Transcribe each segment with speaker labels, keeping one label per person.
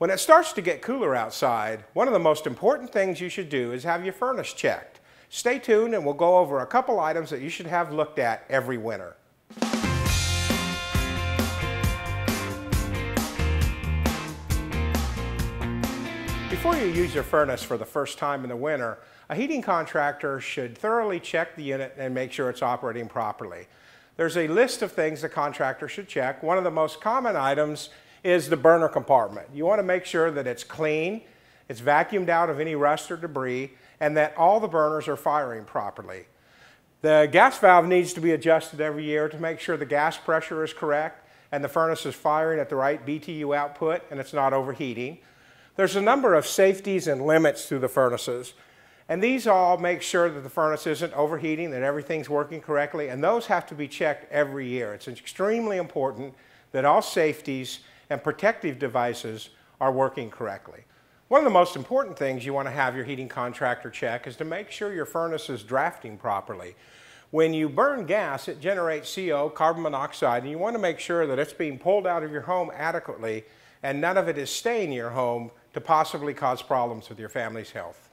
Speaker 1: When it starts to get cooler outside, one of the most important things you should do is have your furnace checked. Stay tuned and we'll go over a couple items that you should have looked at every winter. Before you use your furnace for the first time in the winter, a heating contractor should thoroughly check the unit and make sure it's operating properly. There's a list of things the contractor should check. One of the most common items is the burner compartment. You want to make sure that it's clean, it's vacuumed out of any rust or debris, and that all the burners are firing properly. The gas valve needs to be adjusted every year to make sure the gas pressure is correct and the furnace is firing at the right BTU output and it's not overheating. There's a number of safeties and limits to the furnaces. And these all make sure that the furnace isn't overheating, that everything's working correctly, and those have to be checked every year. It's extremely important that all safeties and protective devices are working correctly. One of the most important things you want to have your heating contractor check is to make sure your furnace is drafting properly. When you burn gas, it generates CO, carbon monoxide, and you want to make sure that it's being pulled out of your home adequately and none of it is staying in your home to possibly cause problems with your family's health.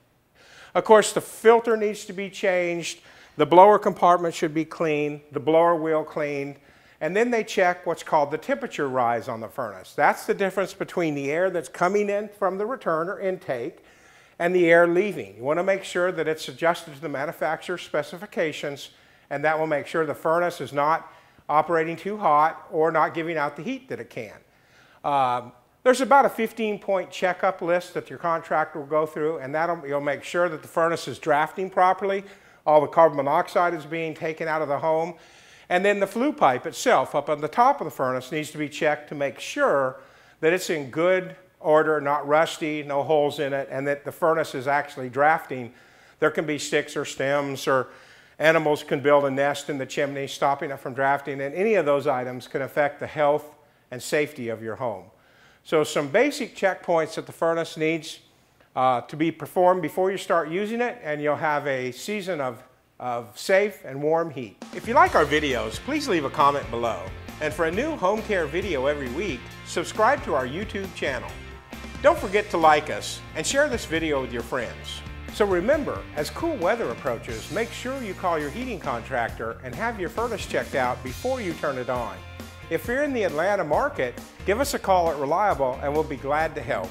Speaker 1: Of course, the filter needs to be changed, the blower compartment should be cleaned, the blower wheel cleaned, and then they check what's called the temperature rise on the furnace. That's the difference between the air that's coming in from the return or intake and the air leaving. You want to make sure that it's adjusted to the manufacturer's specifications and that will make sure the furnace is not operating too hot or not giving out the heat that it can. Um, there's about a 15 point checkup list that your contractor will go through and that'll you'll make sure that the furnace is drafting properly, all the carbon monoxide is being taken out of the home, and then the flue pipe itself up on the top of the furnace needs to be checked to make sure that it's in good order, not rusty, no holes in it, and that the furnace is actually drafting. There can be sticks or stems or animals can build a nest in the chimney, stopping it from drafting, and any of those items can affect the health and safety of your home. So some basic checkpoints that the furnace needs uh, to be performed before you start using it and you'll have a season of, of safe and warm heat. If you like our videos, please leave a comment below. And for a new home care video every week, subscribe to our YouTube channel. Don't forget to like us and share this video with your friends. So remember, as cool weather approaches, make sure you call your heating contractor and have your furnace checked out before you turn it on. If you're in the Atlanta market, give us a call at Reliable and we'll be glad to help.